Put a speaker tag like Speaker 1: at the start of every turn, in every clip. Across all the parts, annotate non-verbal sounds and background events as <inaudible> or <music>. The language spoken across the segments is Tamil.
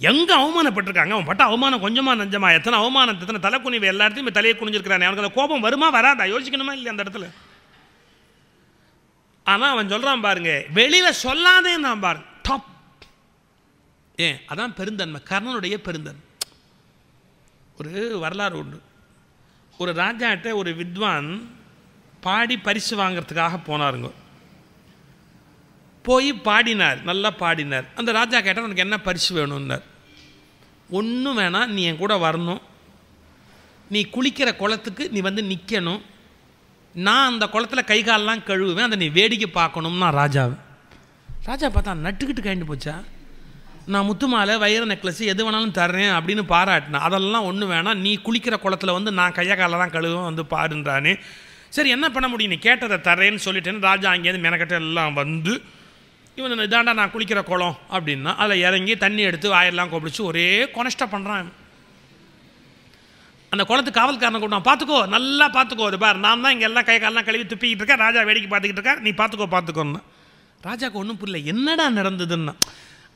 Speaker 1: எங்கே அவமானப்பட்டிருக்காங்க? அவன் பட்ட அவமானம் கொஞ்சமாக நஞ்சமா? எத்தனை அவமானம் எத்தனை தலைக்குனிவு? எல்லாத்தையும் தலையை குனிஞ்சிருக்கிறானே. அவனுக்கு அந்த கோபம் வருமா வராதா? யோசிக்கணுமா இல்லையா அந்த இடத்துல? ஆனால் அவன் சொல்கிறான் பாருங்க வெளியில் சொல்லாதே நான் பாருங்க டாப். ஏன்? அதான் பெருந்தன்மை. கர்ணனுடைய பெருந்தன்மை. ஒரு வரலாறு உண்டு. ஒரு ராஜாட்ட ஒரு வித்வான் பாடி பரிசு வாங்குறதுக்காக போனாருங்க. போய் பாடினார் நல்லா பாடினார். அந்த ராஜா கேட்டால் உனக்கு என்ன பரிசு வேணும்னார்? ஒன்றும் வேணாம் நீ என் கூட வரணும். நீ குளிக்கிற குளத்துக்கு நீ வந்து நிற்கணும் நான் அந்த குளத்துல கை காலெல்லாம் கழுவுவேன் அதை நீ வேடிக்கை பார்க்கணும்னா ராஜாவை. ராஜா பார்த்தா நட்டுக்கிட்டு கழிந்து போச்சா? நான் முத்துமாலை வைர நெக்லஸ் எது வேணாலும் தர்றேன் அப்படின்னு பாராட்டினேன் அதெல்லாம் ஒன்றும் வேணாம் நீ குளிக்கிற குளத்துல வந்து நான் கையை காலெல்லாம் கழுவும் வந்து பாருன்றானே. சரி என்ன பண்ண முடியும்? நீ கேட்டதை தரேன்னு சொல்லிட்டேன்னு ராஜா அங்கேருந்து மெனக்கட்ட எல்லாம் வந்து இவன் இதாண்டா நான் குளிக்கிற குளம் அப்படின்னா அதில் இறங்கி தண்ணி எடுத்து வாயெல்லாம் கொப்பிடிச்சு ஒரே கொனஸ்டா பண்ணுறான் அந்த குளத்து காவல்காரனை கூட நான் பார்த்துக்கோ நல்லா பார்த்துக்கோ அது பார் நான் தான் இங்கே எல்லாம் கை காலெல்லாம் கழுவி துப்பிக்கிட்டு இருக்கேன் ராஜா வேடிக்கை பார்த்துக்கிட்டு இருக்கா நீ பார்த்துக்கோ பார்த்துக்கோன்னு ராஜாவுக்கு ஒன்றும் புரியல என்னடா நடந்ததுன்னா.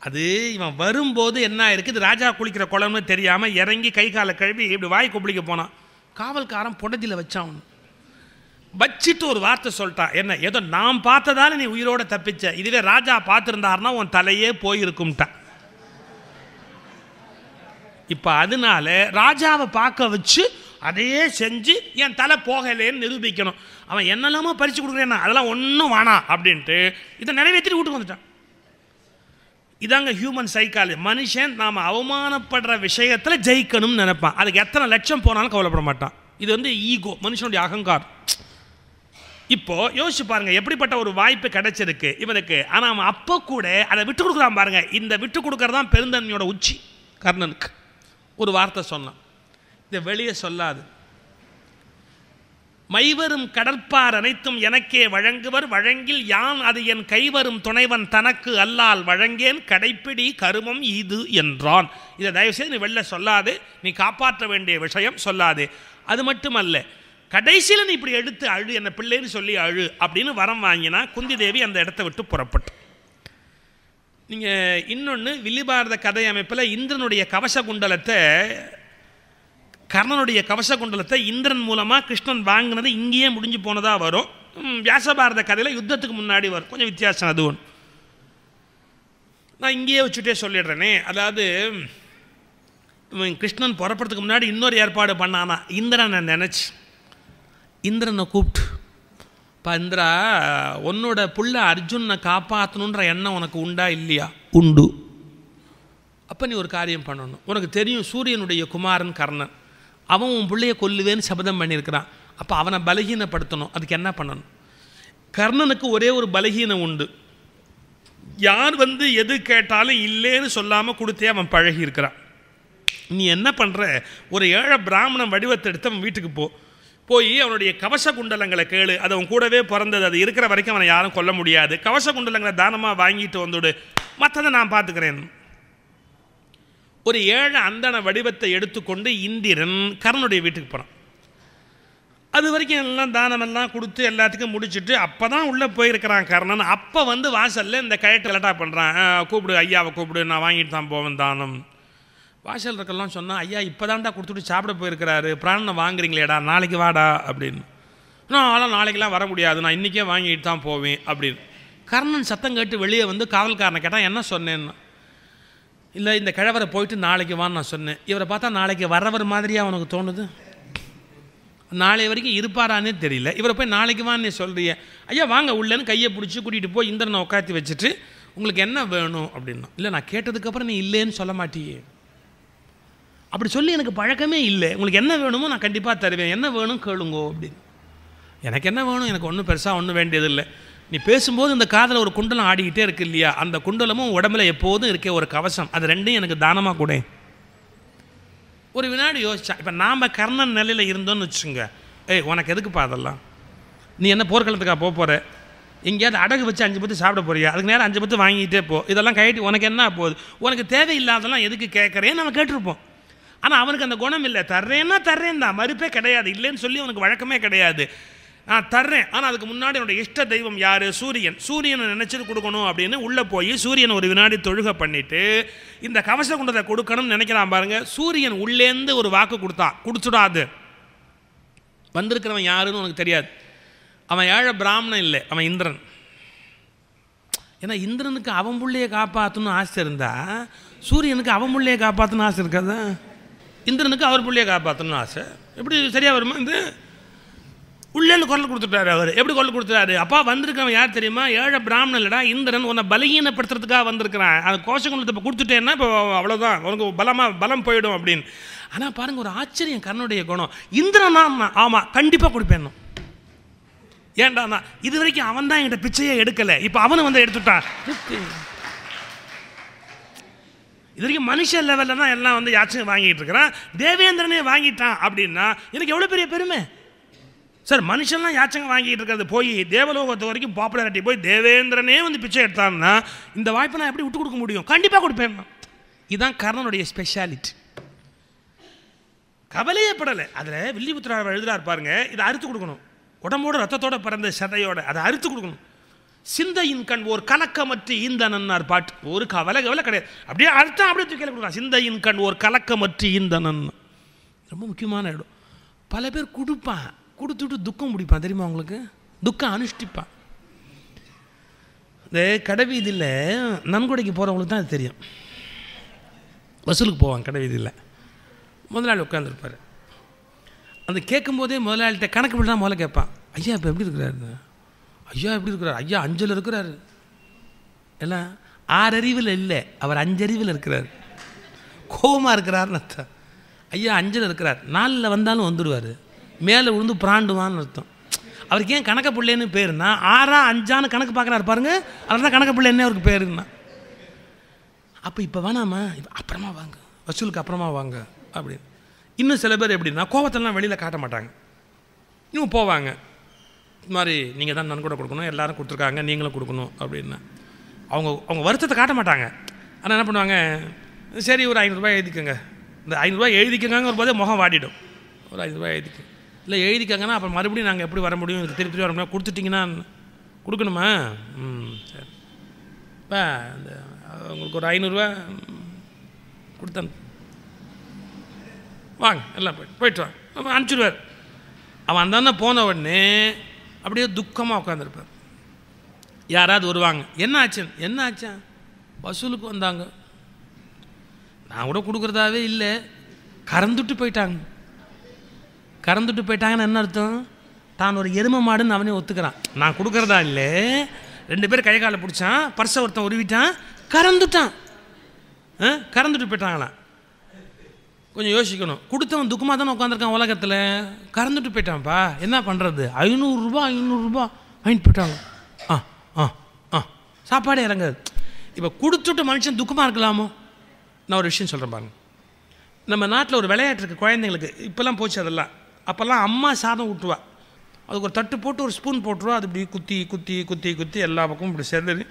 Speaker 1: அது இவன் வரும்போது என்ன ஆயிருக்குது இது ராஜா குளிக்கிற குளம்னு தெரியாமல் இறங்கி கை காலை கழுவி இப்படி வாய் கொப்பளிக்க போனான். காவல்காரன் புடதியில் வச்சான் வச்சிட்டு ஒரு வார்த்தை சொல்லிட்டான் என்ன ஏதோ நாம் பார்த்ததால நீ உயிரோட தப்பிச்ச. இதுவே ராஜா பார்த்துருந்தாருன்னா உன் தலையே போயிருக்கும்ட்டான் இப்போ அதனால ராஜாவை பார்க்க வச்சு அதையே செஞ்சு என் தலை போகலேன்னு நிரூபிக்கணும். அவன் என்னெல்லாமோ பறித்து கொடுக்குறேன்னா அதெல்லாம் ஒன்றும் வேணாம் அப்படின்ட்டு இதை நிறைவேற்றிட்டு வீட்டுக்கு வந்துட்டான். இதாங்க ஹியூமன் சைக்காலஜி மனுஷன் நாம் அவமானப்படுற விஷயத்தில் ஜெயிக்கணும்னு நினைப்பான். அதுக்கு எத்தனை லட்சம் போனாலும் கவலைப்பட மாட்டான். இது வந்து ஈகோ மனுஷனுடைய அகங்காரம். இப்போ யோசிச்சு பாருங்க எப்படிப்பட்ட ஒரு வாய்ப்பு கிடைச்சிருக்கு? இவனுக்கு ஆனால் அவன் அப்போ கூட அதை விட்டு கொடுக்குறான் பாருங்க. இந்த விட்டு கொடுக்கறது தான் பெருந்தன்மையோட உச்சி கர்ணனுக்கு. ஒரு வார்த்தை சொன்னான். இதை வெளியே சொல்லாது. மைவரும் கடற்பார் அனைத்தும் எனக்கே வழங்குவர். வழங்கில் யான் அது என் கைவரும் துணைவன் தனக்கு அல்லால் வழங்கேன். கடைப்பிடி கருமம் இது என்றான். இதை தயவுசெய்து நீ வெளில சொல்லாது. நீ காப்பாற்ற வேண்டிய விஷயம் சொல்லாது. அது மட்டுமல்ல கடைசியில் நீ இப்படி எடுத்து அழு என்னை பிள்ளைன்னு சொல்லி அழு அப்படின்னு வரம் வாங்கினா குந்தி தேவி அந்த இடத்த விட்டு புறப்பட்டு. நீங்கள் இன்னொன்று வில்லிபாரத கதை அமைப்பில் இந்திரனுடைய கவச குண்டலத்தை கர்ணனுடைய கவச குண்டலத்தை இந்திரன் மூலமாக கிருஷ்ணன் வாங்கினது இங்கேயே முடிஞ்சு போனதாக வரும். வியாசபாரத கதையில் யுத்தத்துக்கு முன்னாடி வரும். கொஞ்சம் வித்தியாசம் அது ஒன்று நான் இங்கேயே வச்சுட்டே சொல்லிடுறேனே. அதாவது கிருஷ்ணன் புறப்படுறதுக்கு முன்னாடி இன்னொரு ஏற்பாடு பண்ணானா? நான் நினச்சி இந்திரனை கூப்பிட்டு பா இந்திரா உன்னோட புள்ள அர்ஜுனை காப்பாற்றணுன்ற எண்ணம் உனக்கு உண்டா இல்லையா? உண்டு. அப்போ நீ ஒரு காரியம் பண்ணணும். உனக்கு தெரியும் சூரியனுடைய குமாரன் கர்ணன். அவன் உன் பிள்ளைய கொல்லுவேன்னு சபதம் பண்ணியிருக்கிறான். அப்போ அவனை பலகீனப்படுத்தணும். அதுக்கு என்ன பண்ணணும்? கர்ணனுக்கு ஒரே ஒரு பலகீனம் உண்டு. யார் வந்து எது கேட்டாலும் இல்லைன்னு சொல்லாமல் கொடுத்தே அவன் பழகி இருக்கிறான் நீ என்ன பண்ணுற ஒரு ஏழை பிராமணன் வடிவத்தை எடுத்து அவன் வீட்டுக்கு போ. போய் அவனுடைய கவச குண்டலங்களை கேளு. அது அவன் கூடவே பிறந்தது. அது இருக்கிற வரைக்கும் அவனை யாரும் கொல்ல முடியாது. கவச குண்டலங்களை தானமாக வாங்கிட்டு வந்துடு. மற்றதை நான் பார்த்துக்கிறேன். ஒரு ஏழை அந்தன வடிவத்தை எடுத்துக்கொண்டு இந்திரன் கர்ணனுடைய வீட்டுக்கு போகிறான் அது வரைக்கும் எல்லாம் தானமெல்லாம் கொடுத்து எல்லாத்துக்கும் முடிச்சுட்டு அப்போ தான் உள்ளே போயிருக்கிறான் கர்ணன். அப்போ வந்து வாசலில் இந்த கயட்டு கலட்டா பண்ணுறான் கூப்பிடு ஐயாவை கூப்பிடு நான் வாங்கிட்டு தான் போவேன் தானம். வாசல் இருக்கலாம் சொன்னால் ஐயா இப்போ தான்டா கொடுத்துட்டு சாப்பிட போயிருக்கிறாரு. பிராணனை வாங்குறீங்களேடா நாளைக்கு வாடா அப்படின்னு. நான் அதெல்லாம் நாளைக்கெலாம் வர முடியாது. நான் இன்றைக்கே வாங்கிட்டு தான் போவேன் அப்படின்னு. கர்ணன் சத்தம் கேட்டு வெளியே வந்து காவல்காரனை கேட்டால் என்ன சொன்னேன்னா? இல்லை இந்த கிழவரை போயிட்டு நாளைக்கு வான்னு நான் சொன்னேன். இவரை பார்த்தா நாளைக்கு வர்றவர் மாதிரியாக அவனுக்கு தோணுது? நாளை வரைக்கும் இருப்பாரானே தெரியல. இவரை போய் நாளைக்கு வான்னு நீ ஐயா வாங்க உள்ளேன்னு கையை பிடிச்சி கூட்டிகிட்டு போய் இந்திரனை உட்காத்தி வச்சுட்டு உங்களுக்கு என்ன வேணும்? அப்படின்னா. இல்லை நான் கேட்டதுக்கப்புறம் நீ இல்லைன்னு சொல்ல மாட்டியே. அப்படி சொல்லி எனக்கு பழக்கமே இல்லை. உங்களுக்கு என்ன வேணுமோ நான் கண்டிப்பாக தருவேன். என்ன வேணும் கேளுங்கோ அப்படின்னு. எனக்கு என்ன வேணும்? எனக்கு ஒன்றும் பெருசாக ஒன்றும் வேண்டியதில்லை. நீ பேசும்போது இந்த காதில் ஒரு குண்டலம் ஆடிக்கிட்டே இருக்கு இல்லையா? அந்த குண்டலமும் உடம்புல எப்போதும் இருக்கே ஒரு கவசம். அது ரெண்டையும் எனக்கு தானமாக கொடு. ஒரு வினாடி யோசிச்சா இப்போ நாம் கர்ணன் நிலையில் இருந்தோம்னு வச்சுங்க ஏய் உனக்கு எதுக்குப்பா அதெல்லாம்? நீ என்ன போர்க்களத்துக்காக போக போகிற எங்கேயாவது அடகு வச்சு அஞ்சு பத்து சாப்பிட போறியா? அதுக்கு நேரம் அஞ்சு பத்து வாங்கிட்டே போ. இதெல்லாம் கைட்டி உனக்கு என்ன போகுது? உனக்கு தேவையில்லாதெல்லாம் எதுக்கு கேட்குறேன்னு நம்ம கேட்டிருப்போம். ஆனால் அவனுக்கு அந்த குணம் இல்லை. தர்றேன்னா தர்றேன் தான். மறுப்பே கிடையாது. இல்லைன்னு சொல்லி அவனுக்கு வழக்கமே கிடையாது. நான் தர்றேன். ஆனால் அதுக்கு முன்னாடி என்னோட இஷ்ட தெய்வம் யார்? சூரியன். சூரியனை நினச்சிட்டு கொடுக்கணும் அப்படின்னு உள்ளே போய் சூரியன் ஒரு வினாடி தொழுகை பண்ணிவிட்டு இந்த கவச குண்டத்தை கொடுக்கணும்னு நினைக்கிறான் பாருங்க. சூரியன் உள்ளேந்து ஒரு வாக்கு கொடுத்தான் கொடுத்துடாது வந்திருக்கிறவன் யாருன்னு உனக்கு தெரியாது. அவன் ஏழை பிராமணன் இல்லை. அவன் இந்திரன். ஏன்னா இந்திரனுக்கு அவன் பிள்ளையை காப்பாற்றணும்னு ஆசை இருந்தா சூரியனுக்கு அவன் பிள்ளையை காப்பாற்றணும்னு ஆசை இருக்காதான் இந்திரனுக்கு அவர் புள்ளையை காப்பாற்றணும்னு ஆசை. எப்படி சரியாக வருமா இது? உள்ளேன்னு குரல் கொடுத்துட்டாரு அவர். எப்படி குரல் கொடுத்துட்டாரு? அப்பா வந்திருக்கவன் யார் தெரியுமா? ஏழை பிராமணன் இல்லடா இந்திரன். உன்னை பலகீனப்படுத்துறதுக்காக வந்திருக்கிறான். அந்த கோஷங்குளத்தை இப்போ கொடுத்துட்டேன்னா இப்போ அவ்வளோதான் உனக்கு பலமாக பலம் போயிடும் அப்படின்னு. ஆனால் பாருங்கள் ஒரு ஆச்சரியம் கண்ணுடைய குணம். இந்திரனா ஆமாம் கண்டிப்பாக கொடுப்பேன் ஏன்டா இது வரைக்கும் அவன் தான் என்கிட்ட பிச்சையே எடுக்கலை. இப்போ அவனும் வந்து எடுத்துட்டான். இது வரைக்கும் மனுஷ லெவலில் தான் எல்லாம் வந்து யாச்சும் வாங்கிட்டு இருக்கிறான். தேவேந்திரனே வாங்கிட்டான் அப்படின்னா எனக்கு எவ்வளோ பெரிய பெருமை? சார் மனுஷன்லாம் யாச்சங்க வாங்கிட்டு இருக்கிறது போய் தேவலோகத்து வரைக்கும் பாப்புலாரிட்டி போய் தேவேந்திரனே வந்து பிச்சை எடுத்தான்னா இந்த வாய்ப்பை நான் எப்படி விட்டு கொடுக்க முடியும்? கண்டிப்பாக கொடுப்பேன் இதுதான் கர்ணனுடைய ஸ்பெஷாலிட்டி கவலையே படலை. அதில் வில்லிபுத்திரார் எழுதுறார் பாருங்க இதை அறுத்து கொடுக்கணும். உடம்போட ரத்தத்தோட பிறந்த சதையோட அதை அறுத்து கொடுக்கணும். சிந்தையின் கண் ஒரு கலக்கமற்று ஈந்தனன்னார் பாட்டு. ஒரு கவலை கவலை கிடையாது. அப்படியே அர்த்தம் அப்படியே தூக்கி கொடுக்கலாம் சிந்தையின் கண் ஒரு கலக்கமற்று ஈந்தனன் ரொம்ப முக்கியமான இடம். பல பேர் கொடுப்பான் கொடுத்துட்டு துக்கம் பிடிப்பான் தெரியுமா உங்களுக்கு? துக்கம் அனுஷ்டிப்பான் இந்த கடைவீதியில் நன்கொடைக்கு போகிறவங்களுக்கு தான் அது தெரியும். வசூலுக்கு போவான் கடைவீதியில். முதலாளி உட்காந்துருப்பார் அந்த கேட்கும்போதே முதலாளிகிட்ட கணக்கு பண்ணால் முதல்ல கேட்பான். ஐயா இப்போ எப்படி இருக்கிறாரு? ஐயா எப்படி இருக்கிறார்? ஐயா அஞ்சில் இருக்கிறாரு. எல்லாம் ஆறறிவில் இல்லை அவர் அஞ்சறிவில் இருக்கிறார். கோபமாக இருக்கிறாருன்னு அர்த்தம். ஐயா அஞ்சில் இருக்கிறார். நாளில் வந்தாலும் வந்துடுவார். மேலே விழுந்து பிராண்டுவான்னு அர்த்தம். அவருக்கு ஏன் கணக்க பிள்ளைன்னு பேருனா ஆறா அஞ்சான்னு கணக்கு பார்க்குறாரு பாருங்க அதனால தான் கணக்க பிள்ளைன்னே அவருக்கு பேருன்னா. அப்போ இப்போ வேணாமா? இப்போ அப்புறமா வாங்க. வசூலுக்கு அப்புறமா வாங்க அப்படின்னு. இன்னும் சில பேர் எப்படின்னா கோபத்தெல்லாம் வெளியில் காட்ட மாட்டாங்க. இன்னும் போவாங்க. இது மாதிரி நீங்கள் தான் நன்கொடை கொடுக்கணும் எல்லோரும் கொடுத்துருக்காங்க நீங்களும் கொடுக்கணும் அப்படின்னா. அவங்க அவங்க வருத்தத்தை காட்ட மாட்டாங்க. ஆனால் என்ன பண்ணுவாங்க? சரி ஒரு ஐநூறுரூவா எழுதிக்கோங்க. இந்த ஐநூறுரூவா எழுதிக்கோங்க ஒரு போதே முகம் வாடிடும். ஒரு ஐநூறுரூவா எழுதிக்க. இல்லை எழுதிக்கங்கன்னா அப்புறம் மறுபடியும் நாங்கள் எப்படி வர முடியும்? திருப்பி திருப்பி வர முடியும்? கொடுத்துட்டிங்கன்னா கொடுக்கணுமா? ம் சரி. இப்போ அந்த உங்களுக்கு ஒரு ஐநூறுரூவா கொடுத்தேன். வாங்க எல்லாம் போய் போயிட்டு வாங்க அவன் அனுப்பிச்சிடுவார். அவன் அந்தாண்ட போன உடனே அப்படியே துக்கமாக உட்காந்துருப்பார் யாராவது வருவாங்க. என்ன ஆச்சு என்ன ஆச்சா வசூலுக்கு வந்தாங்க. நான் கூட கொடுக்குறதாவே இல்லை. கறந்துட்டு போயிட்டாங்க. கறந்துட்டு போயிட்டாங்கன்னு என்ன அர்த்தம்? தான் ஒரு எரும மாடுன்னு அவனே ஒத்துக்கிறான். நான் கொடுக்குறதா இல்லை. ரெண்டு பேர் கை காலை பிடிச்சான். பர்ஸை ஒருத்தன் உருவிட்டான். கறந்துட்டான். ஆ? கறந்துட்டு போயிட்டாங்களாம். கொஞ்சம் யோசிக்கணும். கொடுத்தவன் துக்கமாக தானே உட்காந்துருக்கான் உலகத்தில்? கறந்துட்டு போயிட்டான்ப்பா. என்ன பண்ணுறது ஐநூறுரூபா ஐநூறுரூபா வாங்கிட்டு போயிட்டாங்க. ஆ ஆ ஆ. சாப்பாடு இறங்காது. இப்போ கொடுத்துட்டு மனுஷன் துக்கமாக இருக்கலாமோ? நான் ஒரு விஷயம் சொல்கிறேன் பாருங்க. நம்ம நாட்டில் ஒரு விளையாட்டு இருக்குது குழந்தைங்களுக்கு. இப்போல்லாம் போச்சு அதெல்லாம். அப்போல்லாம் அம்மா சாதம் ஊட்டுவா. அதுக்கு ஒரு தட்டு போட்டு ஒரு ஸ்பூன் போட்டுருவா. அது இப்படி குத்தி குத்தி குத்தி குத்தி எல்லா பக்கமும் இப்படி சேர்ந்து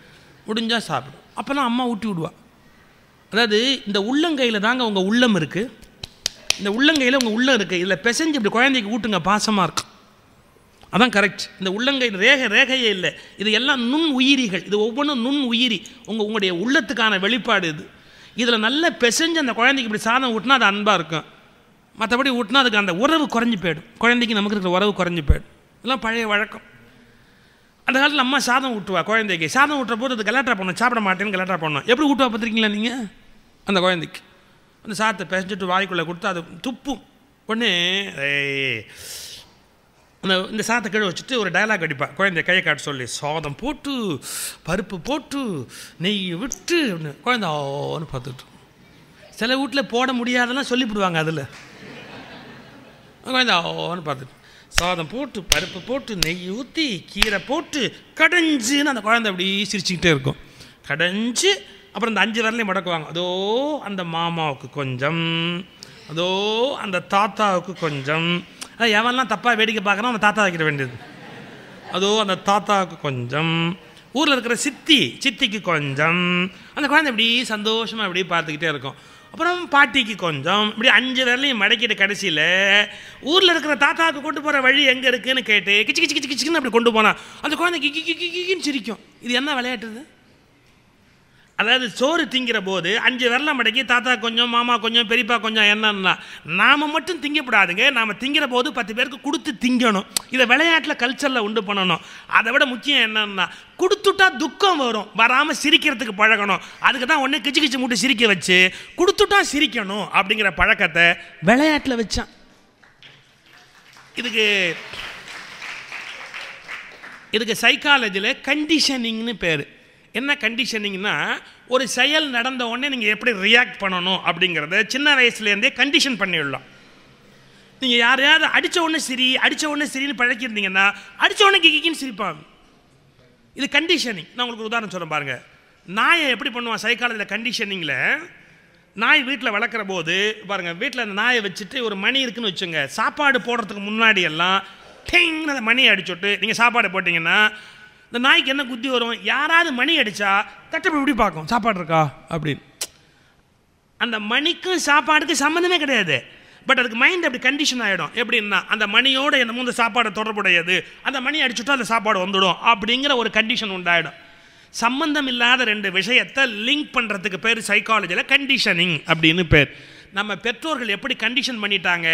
Speaker 1: முடிஞ்சால் சாப்பிடும். அப்போல்லாம் அம்மா ஊட்டி விடுவா. அதாவது இந்த உள்ளங்கையில் தாங்க உங்கள் உள்ளம் இருக்குது இந்த உள்ளங்கையில் உங்கள் உள்ளம் இருக்குது இதில் பிசைஞ்சு இப்படி குழந்தைக்கு ஊட்டுங்க பாசமாக இருக்கும். அதான் கரெக்ட் இந்த உள்ளங்கை ரேகை ரேகையே இல்லை. இது எல்லாம் நுண் உயிரிகள். இது ஒவ்வொன்றும் நுண் உயிரி. உங்கள் உங்களுடைய உள்ளத்துக்கான வெளிப்பாடு இது. இதில் நல்ல பிசைஞ்சு அந்த குழந்தைக்கு இப்படி சாதம் ஊட்டினா அது அன்பாக இருக்கும். மற்றபடி ஊட்டினா அதுக்கு அந்த உறவு குறைஞ்சி போயிடும். குழந்தைக்கு நமக்கு இருக்கிற உறவு குறைஞ்சி போயிடும். இதெல்லாம் பழைய வழக்கம். அந்த காலத்தில் அம்மா சாதம் ஊட்டுவா குழந்தைக்கு. சாதம் ஊட்டுற போது அது கலாட்டா பண்ணும். சாப்பிட மாட்டேன்னு கலாட்டா பண்ணும். எப்படி ஊட்டுவா பார்த்துருக்கீங்களா நீங்கள் அந்த குழந்தைக்கு. அந்த சாதத்தை பிசைஞ்சிட்டு வாய்க்குள்ளே கொடுத்து அது துப்பும். உடனே அந்த இந்த சாத்தை கீழே வச்சுட்டு ஒரு டயலாக் அடிப்பா. குழந்தைய கையை காட்டு சொல்லி. சாதம் போட்டு பருப்பு போட்டு நெய் விட்டு அப்படின்னு. குழந்தை ஓன்னு பார்த்துட்டு சில வீட்டில் போட முடியாதெல்லாம் சொல்லிவிடுவாங்க அதில். குழந்தை ஓன்னு பார்த்துட்டு சாதம் போட்டு பருப்பு போட்டு நெய் ஊற்றி கீரை போட்டு கடைஞ்சுன்னு அந்த குழந்தை அப்படி சிரிச்சுக்கிட்டே இருக்கும். கடைஞ்சு அப்புறம் இந்த அஞ்சு விரலையும் மடக்குவாங்க. அதோ அந்த மாமாவுக்கு கொஞ்சம் அதோ அந்த தாத்தாவுக்கு கொஞ்சம். அது எவன்லாம் தப்பாக வேடிக்கை பார்க்குறான் அந்த தாத்தா வைக்கிற வேண்டியது. அதோ அந்த தாத்தாவுக்கு கொஞ்சம். ஊரில் இருக்கிற சித்தி சித்திக்கு கொஞ்சம். அந்த குழந்தை இப்படி சந்தோஷமாக இப்படி பார்த்துக்கிட்டே இருக்கும். அப்புறம் பாட்டிக்கு கொஞ்சம். இப்படி அஞ்சு விரலையும் மடக்கிட்டு கடைசியில் ஊரில் இருக்கிற தாத்தாவுக்கு கொண்டு போகிற வழி எங்கே இருக்குன்னு கேட்டு கிச்சு கிச்சு கிச்சு கிச்சுன்னு அப்படி கொண்டு போனால் அந்த குழந்தை கிக்கி கிக்கின்னு சிரிக்கும். இது என்ன விளையாட்டுது அதாவது சோறு திங்கிற போது அஞ்சு விரல மடக்கி தாத்தா கொஞ்சம் மாமா கொஞ்சம் பெரியப்பா கொஞ்சம் என்னன்னா நாம் மட்டும் திங்கப்படாதுங்க. நாம் திங்கிற போது பத்து பேருக்கு கொடுத்து திங்கணும். இதை விளையாட்டில் கல்ச்சரில் உண்டு பண்ணணும். அதை விட முக்கியம் என்னன்னா கொடுத்துட்டா துக்கம் வரும். வராமல் சிரிக்கிறதுக்கு பழகணும். அதுக்கு தான் ஒன்று கிச்சு கிச்சு மூட்டு சிரிக்க வச்சு கொடுத்துட்டா சிரிக்கணும் அப்படிங்கிற பழக்கத்தை விளையாட்டில் வச்சான். இதுக்கு இதுக்கு சைக்காலஜியில் கண்டிஷனிங்னு பேர். என்ன கண்டிஷனிங்னா ஒரு செயல் நடந்த உடனே நீங்கள் எப்படி ரியாக்ட் பண்ணணும் அப்படிங்கிறத சின்ன வயசுலேருந்தே கண்டிஷன் பண்ணிடலாம். நீங்கள் யாரையாவது அடித்த உடனே சிரி அடித்த உடனே சிரின்னு பழக்கியிருந்தீங்கன்னா அடித்த உடனே கிக்கின்னு சிரிப்பாங்க. இது கண்டிஷனிங் நான் உங்களுக்கு உதாரணம் சொல்ல பாருங்கள் நாயை எப்படி பண்ணுவான்? சைக்காலஜியில் கண்டிஷனிங்கில் நாய் வீட்டில் வளர்க்குற போது பாருங்கள் வீட்டில் அந்த நாயை வச்சுட்டு ஒரு மணி இருக்குன்னு வச்சுங்க சாப்பாடு போடுறதுக்கு முன்னாடி எல்லாம் டெங்னு அந்த மணியை அடிச்சுட்டு நீங்கள் சாப்பாடு போட்டிங்கன்னா இந்த நாய்க்கு என்ன குத்தி வரும்? யாராவது மணி அடித்தா தட்டப்பை எப்படி பார்க்கும். சாப்பாடு இருக்கா? அப்படின்னு. அந்த மணிக்கும் சாப்பாடுக்கும் சம்மந்தமே கிடையாது. பட் அதுக்கு மைண்ட் அப்படி கண்டிஷன் ஆகிடும் எப்படின்னா அந்த மணியோட என்னமோ இந்த சாப்பாடு தொடர்புடையது. அந்த மணி அடிச்சுட்டா அந்த சாப்பாடு வந்துடும் அப்படிங்கிற ஒரு கண்டிஷன் உண்டாயிடும். சம்பந்தம் இல்லாத ரெண்டு விஷயத்தை லிங்க் பண்ணுறதுக்கு பேர் சைக்காலஜியில் கண்டிஷனிங் அப்படின்னு பேர். நம்ம பெற்றோர்கள் எப்படி கண்டிஷன் பண்ணிட்டாங்க?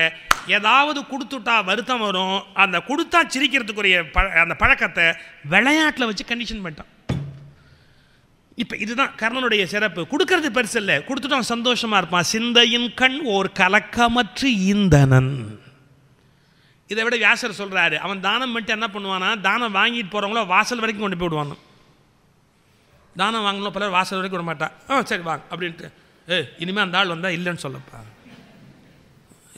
Speaker 1: ஏதாவது கொடுத்துட்டா வருத்தம் வரும். அந்த கொடுத்தா சிரிக்கிறதுக்குரிய ப அந்த பழக்கத்தை விளையாட்டில் வச்சு கண்டிஷன் பண்ணிட்டான். இப்போ இதுதான் கர்ணனுடைய சிறப்பு. கொடுக்கறது பெருசு இல்லை. கொடுத்துட்டான் சந்தோஷமாக இருப்பான். சிந்தையின் கண் ஓர் கலக்கமற்று இந்தனன் இதை விட வியாசர் சொல்கிறாரு அவன் தானம் பண்ணிட்டு என்ன பண்ணுவானா? தானம் வாங்கிட்டு போகிறவங்களோ வாசல் வரைக்கும் கொண்டு போய் விடுவான் தானம் வாங்கணும் பலர் வாசல் வரைக்கும் விட மாட்டான். ஆ சரி வாங்க அப்படின்ட்டு. ஏ இனிமேல் அந்த ஆள் வந்தால் இல்லைன்னு சொல்லப்பா.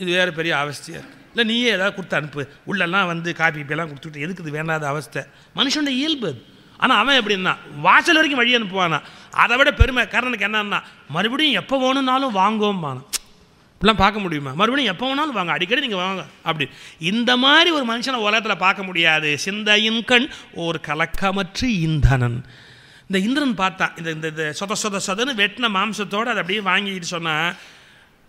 Speaker 1: இது வேறு பெரிய அவஸ்தையாக இருக்குது இல்லை நீயே ஏதாவது கொடுத்து அனுப்பு. உள்ளெல்லாம் வந்து காப்பி இப்பெல்லாம் கொடுத்துட்டு எதுக்கு இது வேண்டாத அவஸ்தை? மனுஷனோட இயல்பு அது. ஆனால் அவன் எப்படின்னா வாசல் வரைக்கும் வழி அனுப்புவானா? அதை விட பெருமை காரணனுக்கு என்னன்னா மறுபடியும் எப்போ வேணும்னாலும் வாங்குவோம்பானா இப்படிலாம் பார்க்க முடியுமா? மறுபடியும் எப்போ வேணாலும் வாங்க. அடிக்கடி நீங்கள் வாங்க. அப்படி. இந்த மாதிரி ஒரு மனுஷனை உலகத்தில் பார்க்க முடியாது. சிந்தையின் கண் ஒரு கலக்கமற்று இந்தனன் இந்த இந்திரன் பார்த்தான் இந்த இந்த சொத சொத சொதன்னு வெட்டின மாம்சத்தோடு அதை அப்படியே வாங்கிட்டு சொன்னால்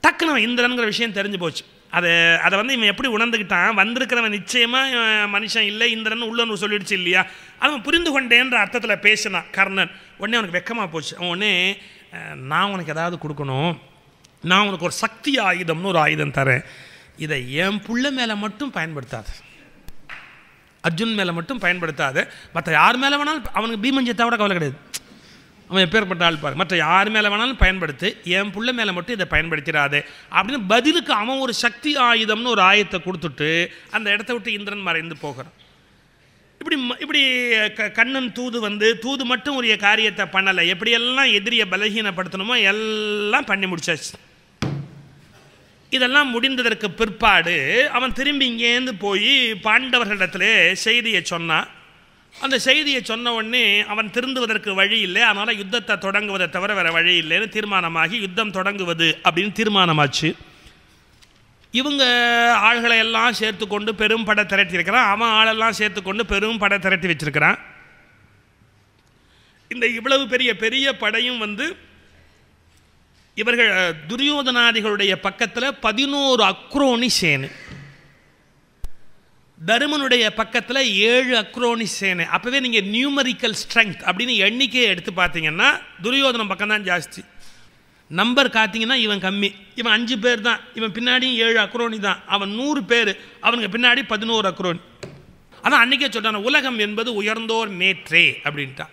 Speaker 1: டக்குன்னு இந்திரனுங்கிற விஷயம் தெரிஞ்சு போச்சு. அதை அதை வந்து இவன் எப்படி உணர்ந்துக்கிட்டான்? வந்திருக்கிறவன் நிச்சயமாக மனுஷன் இல்லை இந்திரன் உள்ளன்னு சொல்லிடுச்சு இல்லையா? அவன் புரிந்து கொண்டேன்ற அர்த்தத்தில் பேசினான் கர்ணன் உடனே அவனுக்கு வெக்கமாக போச்சு. அவன் உடனே நான் உனக்கு ஏதாவது கொடுக்கணும். நான் உனக்கு ஒரு சக்தி ஆயுதம்னு ஒரு ஆயுதம் தரேன். இதை என் புள்ள மேலே மட்டும் பயன்படுத்தாது. அர்ஜுன் மேலே மட்டும் பயன்படுத்தாத மற்ற யார் மேலே வேணாலும் அவனுக்கு பீமஞ்சத்தை விட கவலை கிடையாது. அவன் எப்பேற்பட்ட ஆள் பாரு. மற்ற யார் மேலே வேணாலும் பயன்படுத்து என் பிள்ளை மேலே மட்டும் இதை பயன்படுத்திடாதே. அப்படின்னு பதிலுக்கு அவன் ஒரு சக்தி ஆயுதம்னு ஒரு ஆயத்தை கொடுத்துட்டு அந்த இடத்த விட்டு இந்திரன் மறைந்து போகிறான். இப்படி ம- இப்படி க கண்ணன் தூது வந்து தூது மட்டும் உரிய காரியத்தை பண்ணலை. எப்படியெல்லாம் எதிரியை பலகீனப்படுத்தணுமோ எல்லாம் பண்ணி முடிச்சாச்சு. இதெல்லாம் முடிந்ததற்கு பிற்பாடு அவன் திரும்பி இங்கேருந்து போய் பாண்டவர்களிடத்திலே செய்தியை சொன்னான் அந்த செய்தியை சொன்ன உடனே அவன் திருந்துவதற்கு வழி இல்லை. அதனால் யுத்தத்தை தொடங்குவதை தவிர வேறு வழி இல்லைன்னு தீர்மானமாகி யுத்தம் தொடங்குவது அப்படின்னு தீர்மானமாச்சு. இவங்க ஆள்களை எல்லாம் சேர்த்து கொண்டு பெரும் படை திரட்டியிருக்கிறான் அவன் ஆளெல்லாம் சேர்த்து கொண்டு பெரும் படை திரட்டி வச்சிருக்கிறான். இந்த இவ்வளவு பெரிய பெரிய படையும் வந்து இவர்கள் துரியோதனாதிகளுடைய பக்கத்தில் பதினோரு அக்ரோனி சேனு. தருமனுடைய பக்கத்தில் ஏழு அக்ரோனி சேனை. அப்போவே நீங்கள் நியூமரிக்கல் ஸ்ட்ரென்த் அப்படின்னு எண்ணிக்கையை எடுத்து பார்த்தீங்கன்னா துரியோதனம் பக்கம் தான் ஜாஸ்தி. நம்பர் காத்தீங்கன்னா இவன் கம்மி. இவன் அஞ்சு பேர் தான் இவன் பின்னாடியும் ஏழு அக்ரோனி தான். அவன் நூறு பேர். அவனுக்கு பின்னாடி பதினோரு அக்ரோனி. ஆனால் அன்றைக்கே சொல்கிறான் உலகம் என்பது உயர்ந்தோர் மேற்றே அப்படின்ட்டான்.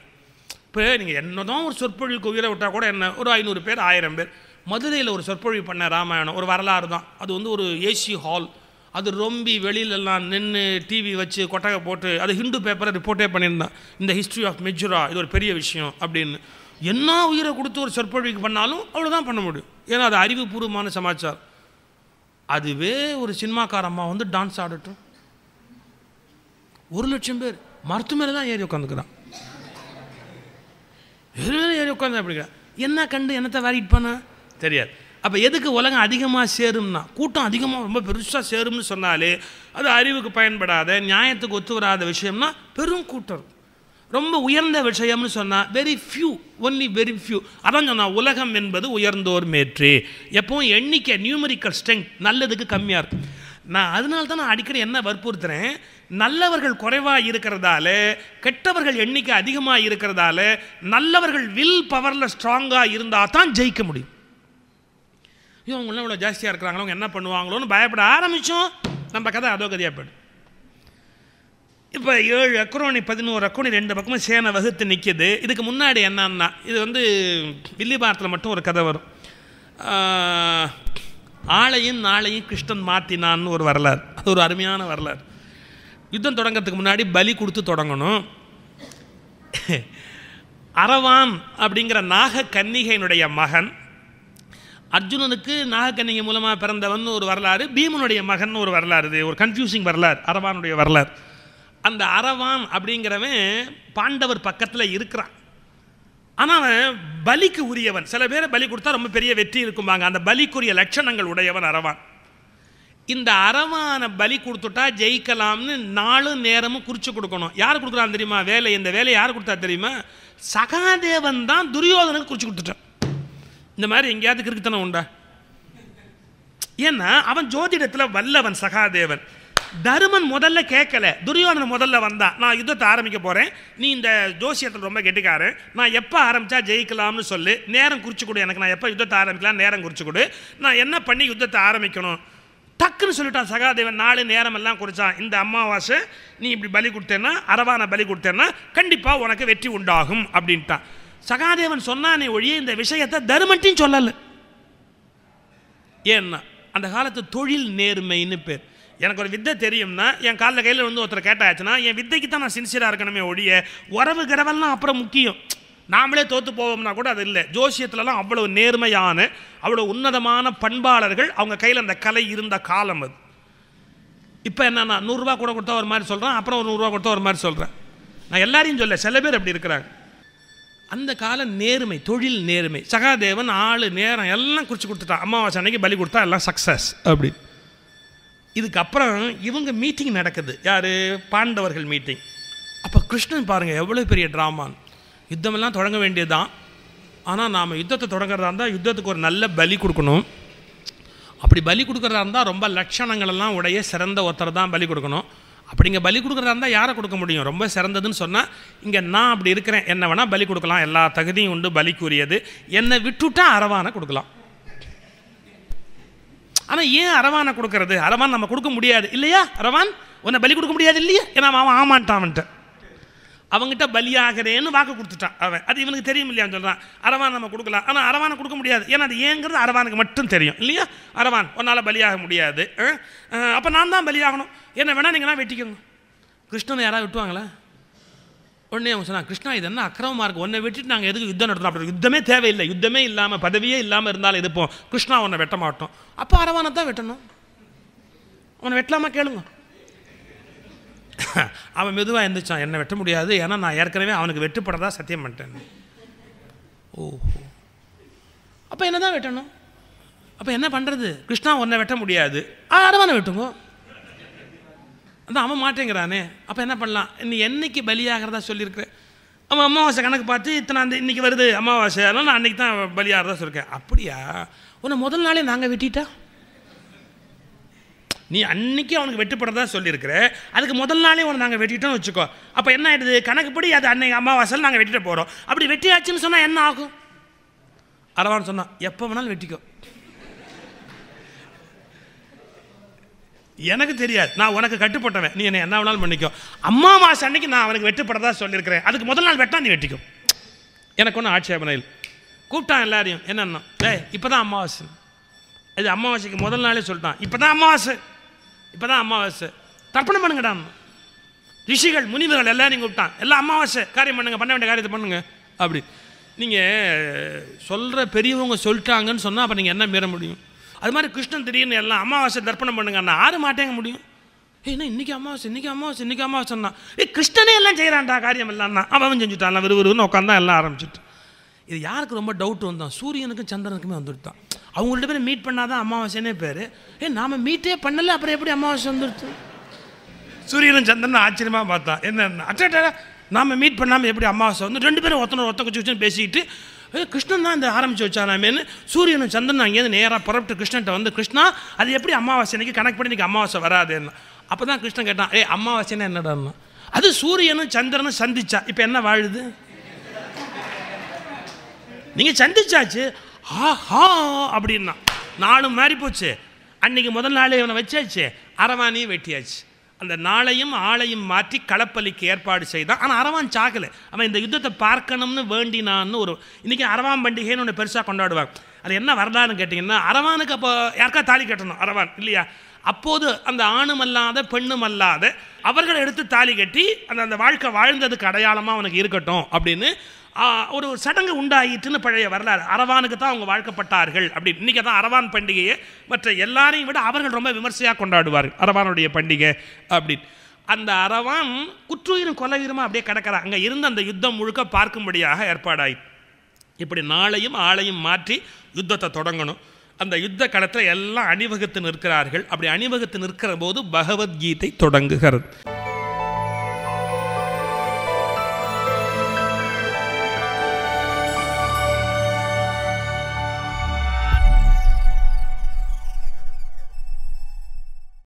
Speaker 1: இப்போ நீங்கள் என்னதான் ஒரு சொற்பொழிவுக்கு உயிரை விட்டால் கூட என்ன ஒரு ஐநூறு பேர் ஆயிரம் பேர். மதுரையில் ஒரு சொற்பொழிவு பண்ண ராமாயணம் ஒரு வரலாறு தான். அது வந்து ஒரு ஏசி ஹால். அது ரொம்பி வெளியிலலாம் நின்று டிவி வச்சு கொட்டகை போட்டு அது ஹிந்து பேப்பரை ரிப்போர்ட்டே பண்ணியிருந்தான். இந்த ஹிஸ்ட்ரி ஆஃப் மெஜுரா இது ஒரு பெரிய விஷயம் அப்படின்னு. என்ன உயிரை கொடுத்து ஒரு சொற்பொழிவுக்கு பண்ணாலும் அவ்வளோதான் பண்ண முடியும். ஏன்னா அது அறிவுபூர்வமான சமாச்சாரம். அதுவே ஒரு சினிமாக்கார அம்மா வந்து டான்ஸ் ஆடட்டும். ஒரு லட்சம் பேர் மரத்து மேலே தான் ஏறி உட்காந்துக்கிறான் ஏறி உட்காந்து அப்படிங்க என்ன கண்டு என்னத்தை வேரிட் பண்ண? தெரியாது. அப்போ எதுக்கு உலகம் அதிகமாக சேரும்னா கூட்டம் அதிகமாக ரொம்ப பெருசாக சேரும்னு சொன்னாலே அது அறிவுக்கு பயன்படாத நியாயத்துக்கு ஒத்து வராத விஷயம்னா பெரும் கூட்டம். ரொம்ப உயர்ந்த விஷயம்னு சொன்னால் very few only very few அதான் சொன்னா உலகம் என்பது உயர்ந்தோர் மேற்று. எப்பவும் எண்ணிக்கை நியூமரிக்கல் ஸ்ட்ரென்த் நல்லதுக்கு கம்மியாக இருக்கும். நான் அதனால தான் நான் அடிக்கடி என்ன வற்புறுத்துறேன்? நல்லவர்கள் குறைவாக இருக்கிறதால கெட்டவர்கள் எண்ணிக்கை அதிகமாக இருக்கிறதால நல்லவர்கள் வில் பவரில் ஸ்ட்ராங்காக இருந்தால் தான் ஜெயிக்க முடியும். ஐயோ அவங்களாம் இவ்வளோ ஜாஸ்தியாக இருக்கிறாங்களோ? அவங்க என்ன பண்ணுவாங்களோன்னு பயப்பட ஆரம்பித்தோம் நம்ம கதை அதோ கதையாக போய்டும். இப்போ ஏழு அக்ரோனி பதினோரு அக்ரோனி ரெண்டு பக்கமும் சேனை வகுத்து நிற்கிது இதுக்கு முன்னாடி என்னன்னா இது வந்து வில்லிபாரத்தில் மட்டும் ஒரு கதை வரும். ஆளையும் நாளையும் கிருஷ்ணன் மாற்றினான்னு ஒரு வரலாறு. அது ஒரு அருமையான வரலாறு. யுத்தம் தொடங்கிறதுக்கு முன்னாடி பலி கொடுத்து தொடங்கணும். அரவான் அப்படிங்கிற நாக கன்னிகையினுடைய மகன் அர்ஜுனனுக்கு நாகக்கன்னிகை மூலமாக பிறந்தவன் ஒரு வரலாறு பீமனுடைய மகன் ஒரு வரலாறு இது ஒரு கன்ஃபியூசிங் வரலாறு அரவானுடைய வரலாறு. அந்த அரவான் அப்படிங்கிறவன் பாண்டவர் பக்கத்தில் இருக்கிறான். ஆனால் அவன் பலிக்கு உரியவன். சில பேரை பலி கொடுத்தா ரொம்ப பெரிய வெற்றி இருக்கும்பாங்க. அந்த பலிக்குரிய லட்சணங்கள் உடையவன் அரவான். இந்த அறவான பலி கொடுத்துட்டா ஜெயிக்கலாம்னு நாளும் நேரமும் குறித்து கொடுக்கணும். யார் கொடுக்குறான் தெரியுமா? வேலை. இந்த வேலையை யார் கொடுத்தா தெரியுமா? சகாதேவன் தான் துரியோதனுக்கு குறித்து கொடுத்துட்டான். இந்த மாதிரி எங்கேயாவது கிறுக்குத்தனம் உண்டா? ஏன்னா அவன் ஜோதிடத்தில் வல்லவன் சகாதேவன். தருமன் முதல்ல கேட்கல துரியோதனன் முதல்ல வந்தான் நான் யுத்தத்தை ஆரம்பிக்க போகிறேன் நீ இந்த ஜோசியத்தில் ரொம்ப கெட்டிக்காரன். நான் எப்போ ஆரம்பித்தா ஜெயிக்கலாம்னு சொல்லு. நேரம் குறிச்சு கொடு எனக்கு நான் எப்போ யுத்தத்தை ஆரம்பிக்கலாம் நேரம் குறிச்சு கொடு. நான் என்ன பண்ணி யுத்தத்தை ஆரம்பிக்கணும்? டக்குன்னு சொல்லிட்டான் சகாதேவன். நாலு நேரம் எல்லாம் குறித்தான் இந்த அமாவாசை நீ இப்படி பலி கொடுத்தேன்னா அரவான பலி கொடுத்தேன்னா கண்டிப்பாக உனக்கு வெற்றி உண்டாகும் அப்படின்ட்டான். சகாதேவன் சொன்னானே ஒழிய இந்த விஷயத்தை தருமட்டையும் சொல்லலை. ஏன்னா அந்த காலத்து தொழில் நேர்மைன்னு பேர். எனக்கு ஒரு வித்தை தெரியும்னா என் காலில் கையில் வந்து ஒருத்தர் கேட்டாச்சுன்னா என் வித்தைக்கு தான் நான் சின்சியராக இருக்கணுமே ஒழிய உறவு கிடவெல்லாம் அப்புறம் முக்கியம். நாமளே தோற்று போவோம்னா கூட அது இல்லை. ஜோசியத்துலலாம் அவ்வளோ நேர்மையான அவ்வளோ உன்னதமான பண்பாளர்கள் அவங்க கையில் அந்த கலை இருந்த காலம் அது. இப்போ என்னன்னா நூறுரூவா கூட கொடுத்தா ஒரு மாதிரி சொல்கிறேன் அப்புறம் ஒரு நூறுரூவா கொடுத்தா ஒரு மாதிரி சொல்கிறேன் நான் எல்லாரையும் சொல்ல சில பேர் அப்படி இருக்கிறாங்க. அந்த கால நேர்மை தொழில் நேர்மை. சகாதேவன் ஆள் நேரம் எல்லாம் குறித்து கொடுத்துட்டான். அமாவாசை அன்னைக்கு பலி கொடுத்தா எல்லாம் சக்ஸஸ் அப்படி. இதுக்கப்புறம் இவங்க மீட்டிங் நடக்குது. யார்? பாண்டவர்கள் மீட்டிங் அப்போ கிருஷ்ணன் பாருங்கள் எவ்வளோ பெரிய ட்ராமான் யுத்தமெல்லாம் தொடங்க வேண்டியதுதான். ஆனால் நாம் யுத்தத்தை தொடங்குறதா இருந்தால் யுத்தத்துக்கு ஒரு நல்ல பலி கொடுக்கணும். அப்படி பலி கொடுக்குறதா இருந்தால் ரொம்ப லட்சணங்களெல்லாம் உடைய சிறந்த ஒருத்தர் தான் பலி கொடுக்கணும். அப்படிங்க பலி கொடுக்குறதா இருந்தால் யாரை கொடுக்க முடியும்? ரொம்ப சிறந்ததுன்னு சொன்னால் இங்கே நான் அப்படி இருக்கிறேன். என்ன வேணால் பலி கொடுக்கலாம். எல்லா தகுதியும் உண்டு பலிக்குரியது. என்னை விட்டுவிட்டால் அரவானை கொடுக்கலாம். ஆனால் ஏன் அரவானை கொடுக்கறது? அரவான் நம்ம கொடுக்க முடியாது. இல்லையா? அரவான்? உன்னை பலி கொடுக்க முடியாது இல்லையா? ஏன்னா அவன் ஆமான்ட்டான் அவன்கிட்ட. அவங்ககிட்ட பலியாகிறேன்னு வாக்கு கொடுத்துட்டான் அவன். அது இவனுக்கு தெரியும் இல்லையான்னு சொல்கிறான் அரவான் நம்ம கொடுக்கலாம். ஆனால் அரவானை கொடுக்க முடியாது. ஏன்னா அது ஏங்கிறது அரவானுக்கு மட்டும் தெரியும். இல்லையா? அரவான் உன்னால் பலியாக முடியாது. அப்போ நான் தான் பலியாகணும். என்ன வேணால் நீங்கள்லாம் வெட்டிக்கோங்க. கிருஷ்ணனை யாராவது விட்டுவாங்களா உடனே அவங்க சொன்னாங்க கிருஷ்ணா இது என்ன அக்கிரமமாக இருக்குது உன்னை விட்டுட்டு நாங்கள் எதுக்கு யுத்தம் நடத்தணும் அப்படி யுத்தமே தேவையில்லை. யுத்தமே இல்லாமல் பதவியே இல்லாமல் இருந்தாலும் இருப்போம் கிருஷ்ணா உன்னை வெட்ட மாட்டோம். அப்போ அரவானை தான் வெட்டணும். அவனை வெட்டலாமா கேளுங்க. <laughs> அவன் மெதுவாக இருந்துச்சான் என்னை வெட்ட முடியாது. ஏன்னா நான் ஏற்கனவே அவனுக்கு வெட்டுப்படதா சத்தியம் பண்ணிட்டேன். ஓஹோ. அப்போ என்ன தான் வெட்டணும்? அப்போ என்ன பண்ணுறது கிருஷ்ணா உன்னை வெட்ட முடியாது. அரவானை வெட்டுங்க. அதான் அவன் மாட்டேங்கிறானே. அப்போ என்ன பண்ணலாம்? நீ என்னைக்கு பலியாகிறதா சொல்லியிருக்கிற? அவன் அமாவாசை கணக்கு பார்த்து இத்தனை அந்த இன்றைக்கி வருது அமாவாசை. அதனால் நான் அன்றைக்கி தான் பலியாகிறதா சொல்லியிருக்கேன். அப்படியா? உன்னை முதல் நாளே நாங்கள் வெட்டிட்டா? நீ அன்னைக்கு அவனுக்கு வெட்டுப்படுறதா சொல்லியிருக்கிற. அதுக்கு முதல் நாளே உன்னை நாங்கள் வெட்டிட்டோம்னு வச்சுக்கோ. அப்போ என்ன ஆகிடுது கணக்குப்படி அது அன்னைக்கு அமாவாசையில் நாங்கள் வெட்டிட்டு போகிறோம் அப்படி வெட்டியாச்சுன்னு சொன்னால் என்ன ஆகும்? அரவான் சொன்னான் எப்போ வேணாலும் வெட்டிக்கோ. எனக்கு தெரியாது. நான் உனக்கு கட்டுப்பட்டவன். நீ என்ன என்ன வேணாலும் பண்ணிக்கோ. அம்மாவாசை அன்னைக்கு நான் அவனுக்கு வெட்டுப்படதா சொல்லியிருக்கிறேன் அதுக்கு முதல் நாள் வெட்டா நீ வெட்டிக்கும் எனக்கு ஒன்றும் ஆட்சேபனை இல்லை. கூப்பிட்டான் எல்லாரையும். என்னன்னா ஏ இப்போ தான் அமாவாசை இது அமாவாசைக்கு முதல் நாளே சொல்லிட்டான். இப்போ தான் அமாவாசை இப்போ தான் அமாவாசை தர்ப்பணம் பண்ணுங்கடா ரிஷிகள் முனிவர்கள் எல்லாரையும் கூப்பிட்டான். எல்லாம் அமாவாசை காரியம் பண்ணுங்க பண்ண வேண்டிய காரியத்தை பண்ணுங்க. அப்படி. நீங்கள் சொல்கிற பெரியவங்க சொல்லிட்டாங்கன்னு சொன்னால் அப்போ நீங்கள் என்ன மீற முடியும்? அது மாதிரி கிருஷ்ணன் திடீர்னு எல்லாம் அமாவாசை தர்ப்பணம் பண்ணுங்கன்னா ஆறு மாட்டேங்க முடியும். ஏன்னா என்ன இன்னைக்கு அமாவாசை இன்னைக்கு அமாவாசை இன்றைக்கி அமாவாசைன்னா ஏ கிருஷ்ணனே எல்லாம் செய்கிறான்டா காரியம் இல்லைன்னா அவன் செஞ்சுட்டான் விறுவிறுன்னு உட்காந்தான் எல்லாம் ஆரம்பிச்சுட்டு. இது யாருக்கு ரொம்ப டவுட் வந்தான்? சூரியனுக்கும் சந்திரனுக்குமே வந்துட்டு தான் அவங்க ரெண்டு பேரும் மீட் பண்ணாதான் அமாவாசைனே பேர். ஏ நாம் மீட்டே பண்ணலை அப்புறம் எப்படி அமாவாசை வந்துடுச்சு சூரியனும் சந்திரனும் ஆச்சரியமாக பார்த்தான். என்ன அட்டா நாம் மீட் பண்ணாமல் எப்படி அமாவாசை வந்து ரெண்டு பேரும் ஒருத்தனை ஒருத்த குச்சி குச்சின்னு பேசிக்கிட்டு கிருஷ்ணன் தான் இந்த ஆரம்பித்து வச்சானாமேன்னு சூரியனும் சந்திரன் அங்கேருந்து நேராக புறப்பட்டு கிருஷ்ணன்ட்ட வந்து கிருஷ்ணா அது எப்படி அமாவாசை அன்னைக்கு? கணக்கு பண்ணி இன்னைக்கு அமாவாசை வராதுன்னு. அப்போ தான் கிருஷ்ணன் கேட்டான் ஏ அமாவாசைன்னா என்னடான்னா? அது சூரியனும் சந்திரனும் சந்திச்சா. இப்போ என்ன வாழுது? நீங்கள் சந்திச்சாச்சு ஆஹா! அப்படின்னா நாலு மாறி போச்சு. அன்னைக்கு முதல் நாளே இவனை வச்சாச்சு அரவானியும் வெட்டியாச்சு. அந்த நாளையும் ஆளையும் மாற்றி களப்பலிக்கு ஏற்பாடு செய்தான். ஆனால் அரவான் சாக்கலை அவன் இந்த யுத்தத்தை பார்க்கணும்னு வேண்டினான்னு ஒரு இன்றைக்கி அரவான் பண்டிகைன்னு ஒன்று பெருசாக கொண்டாடுவாங்க. அது என்ன வரலாறுன்னு கேட்டிங்கன்னா அரவானுக்கு அப்போ யாருக்கா தாலி கட்டணும்? அரவான் இல்லையா? அப்போது அந்த ஆணும் அல்லாத பெண்ணும் அல்லாத அவர்களை எடுத்து தாலி கட்டி அந்த அந்த வாழ்க்கை வாழ்ந்ததுக்கு அடையாளமாக அவனுக்கு இருக்கட்டும் அப்படின்னு ஒரு சடங்கு உண்டாயிட்டுன்னு பழைய வரலாறு. அரவானுக்கு தான் அவங்க வாழ்க்கப்பட்டார்கள் அப்படி இன்றைக்கி தான் அரவான் பண்டிகையை. மற்ற எல்லாரையும் விட அவர்கள் ரொம்ப விமர்சையாக கொண்டாடுவார் அரவானுடைய பண்டிகை அப்படின்னு. அந்த அரவான் குற்றுயிரும் கொலையுருமா அப்படியே கிடக்கிறான். அங்கே இருந்த அந்த யுத்தம் முழுக்க பார்க்கும்படியாக ஏற்பாடாயிற்று இப்படி நாளையும் ஆளையும் மாற்றி யுத்தத்தை தொடங்கணும். அந்த யுத்த களத்தில் எல்லாம் அணிவகுத்து நிற்கிறார்கள். அப்படி அணிவகுத்து நிற்கிற போது பகவத்கீதை தொடங்குகிறது.